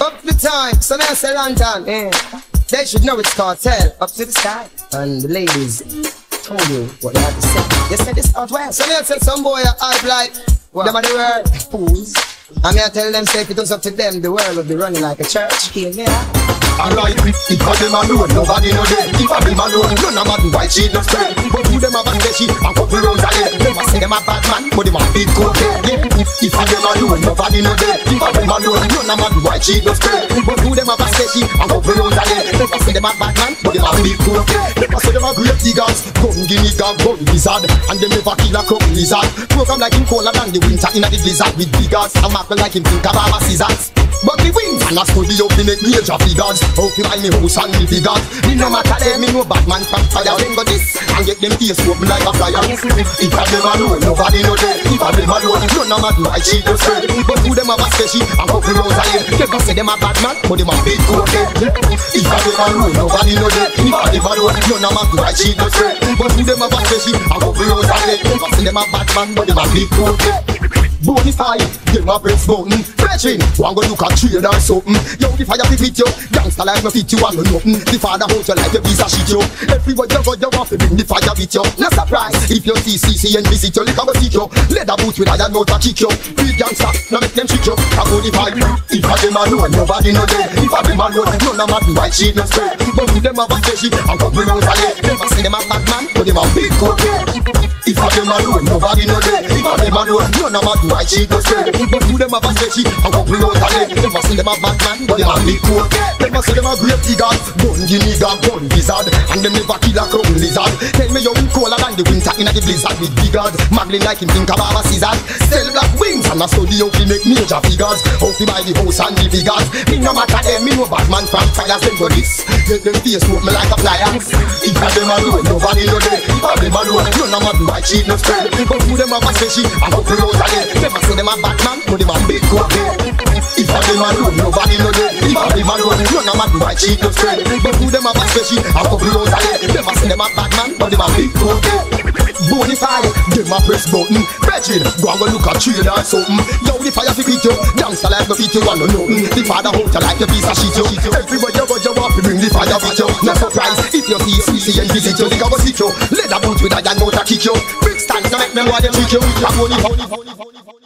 Up the time, some else say London. Yeah. They should know it's Kartel. Up to the sky. And the ladies told you what they had to say. They said this out well. Some else said some boy I like. What? Them are the word fools. I mean, I tell them, say if it was up to them, the world would be running like a church. Yeah. Alright, if I them alone, nobody know them. If I them alone, none of them white sheet no spread. But who them a bad she and couple rounds a head. Them a say them a bad man, but them a big cocaine. I them alone, nobody know them. If I them alone, none of them white sheet no spread. But who them a she and couple rounds a head. Them a say them a bad man, but them a big cocaine. Them a say them a great diggers, gun guinea dog, gun wizard, and them never kill a crook lizard. Program like him colder than the winter in a the blizzard with diggers. I'm acting like him think about my scissors. The wings and a study up make major figures. How to buy me house and me figures. Me no matter them, me no Batman from fire. Then go this and get them face open like a flyer. If I them alone, nobody know them. If I them alone, none of them I cheat just spread. But who them a special and couple rows ahead. They go say them a bad man, but them a big cokehead. If I them alone, nobody know them. If I them alone, none of them I cheat just spread. But who them a special and couple rows ahead. They go say them a bad man, but them a big cokehead. Bonify, them a press button Brethren, one go look at trade or something. Yo, the fire fit you. Gangsta like me fit you and no nothing. The father hold you like a piece of shit yo Everywhere you go, you want to bring the fire with you. No surprise, if you see CC and visit you up a seat you. Leather boot with iron out a kick you. Big gangsta, no make them trick you. Go the fire If I them alone, nobody know them If I them alone, none of them white sheet no spread But with them a and couple rounds a head Them a say them a bad man, but them a big cocaine If I them alone, nobody know them. If I them alone, none of them white sheet no spread But who them have a spreadsheet and couple rounds a leg Them a say them a bad man, but them a big coat Them a say them a great diggers Gun dog, gun wizard. And them never kill a crown lizard. Tell me you who colder than the winter in a the blizzard With biggard, magling like him think about a scissors Wings a study how to make major figures. How to buy the house and the figures. Me no matter them, me no bad man from fires Them go this, get them face smoke me like a flyer If I them alone, nobody know them. If I them alone, none of them white sheet no spread But who them have a spreadsheet and couple rounds a leg Them a say them a bad man, but them a big cocaine If I them alone, nobody know them. If I them alone, none of them white sheet no spread But who them have a spreadsheet and couple rounds a leg Them a say them a bad man, but them a big cocaine Bonify, them a press button Brethren, go and go look at trade or something. Yo, the fire fi beat you Gangsta like no beat you and no nothing. The father you like a piece of shit you Everywhere you go, you want to bring the fire with you. No surprise, if you see and visit you They go sick you. Leather boot with a gun out a kick you. Big stand, no make them want to trick you. I'm only, only, only, only